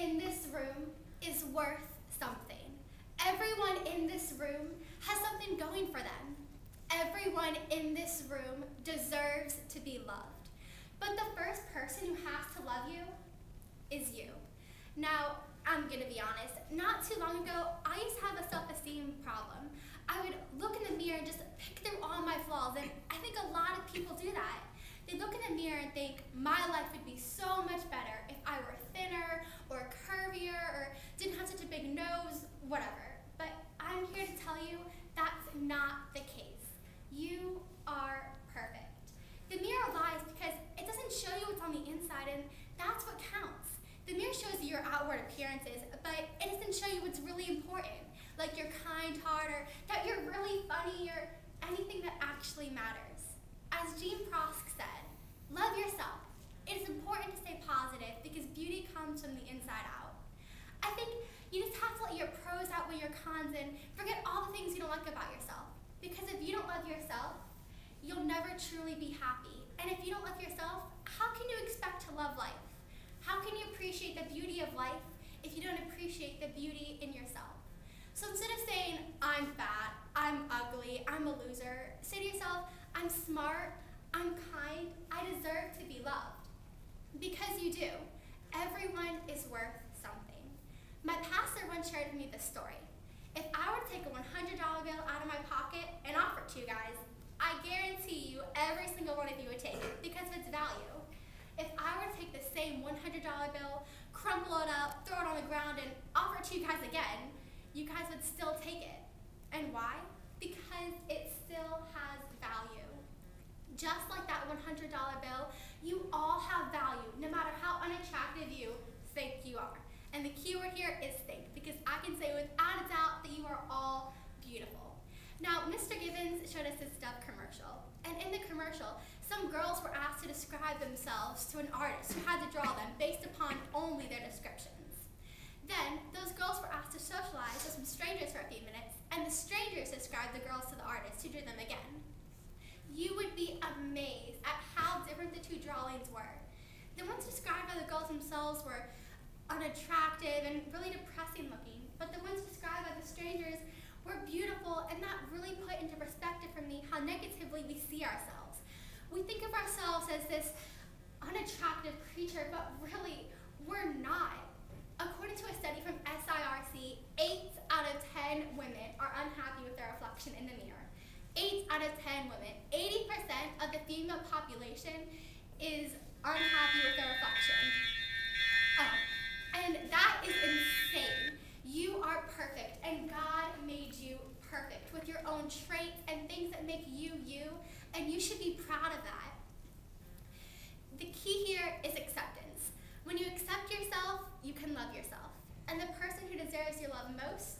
in this room is worth something. Everyone in this room has something going for them. Everyone in this room deserves to be loved. But the first person who has to love you is you. Now, I'm gonna be honest, not too long ago, I used to have a self-esteem problem. I would look in the mirror and just pick through all my flaws, and I think a lot of people do that. They look in the mirror and think, my life would be so much better if I were thinner or curvier or didn't have such a big nose, whatever. But I'm here to tell you that's not the case. You are perfect. The mirror lies because it doesn't show you what's on the inside, and that's what counts. The mirror shows you your outward appearances, but it doesn't show you what's really important, like your kind heart or that you're really funny or anything that actually matters. As Jenn Proske said, love yourself. It is important to stay positive because beauty comes from the inside out. I think you just have to let your pros outweigh your cons and forget all the things you don't like about yourself. Because if you don't love yourself, you'll never truly be happy. And if you don't love yourself, how can you expect to love life? How can you appreciate the beauty of life if you don't appreciate the beauty in yourself? So instead of saying, I'm fat, I'm ugly, I'm a loser, say to yourself, I'm smart, I'm kind, I deserve to be loved. Because you do. Everyone is worth something. My pastor once shared with me this story. If I were to take a $100 bill out of my pocket and offer it to you guys, I guarantee you every single one of you would take it because of its value. If I were to take the same $100 bill, crumple it up, throw it on the ground, and offer it to you guys again, you guys would still take it. And why? Because it still has value. Just like that $100 bill, you all have value, no matter how unattractive you think you are. And the key word here is think, because I can say without a doubt that you are all beautiful. Now, Mr. Gibbons showed us this Dove commercial. And in the commercial, some girls were asked to describe themselves to an artist who had to draw them based upon only their descriptions. Then, those girls were asked to socialize with some strangers for a few minutes, and the strangers described the girls to the artist who drew them again. You would be amazed at how different the two drawings were. The ones described by the girls themselves were unattractive and really depressing looking, but the ones described by the strangers were beautiful, and that really put into perspective for me how negatively we see ourselves we think of ourselves as this unattractive creature, but really, we're not. According to a study from SIRC, 8 out of 10 women are unhappy with their reflection in the mirror. 8 out of 10 women. 80% of the female population is unhappy with their reflection. Oh, and that is insane. You are perfect, and God made you perfect with your own traits and things that make you you, and you should be proud of that. The key here is acceptance. When you accept yourself, you can love yourself. And the person who deserves your love most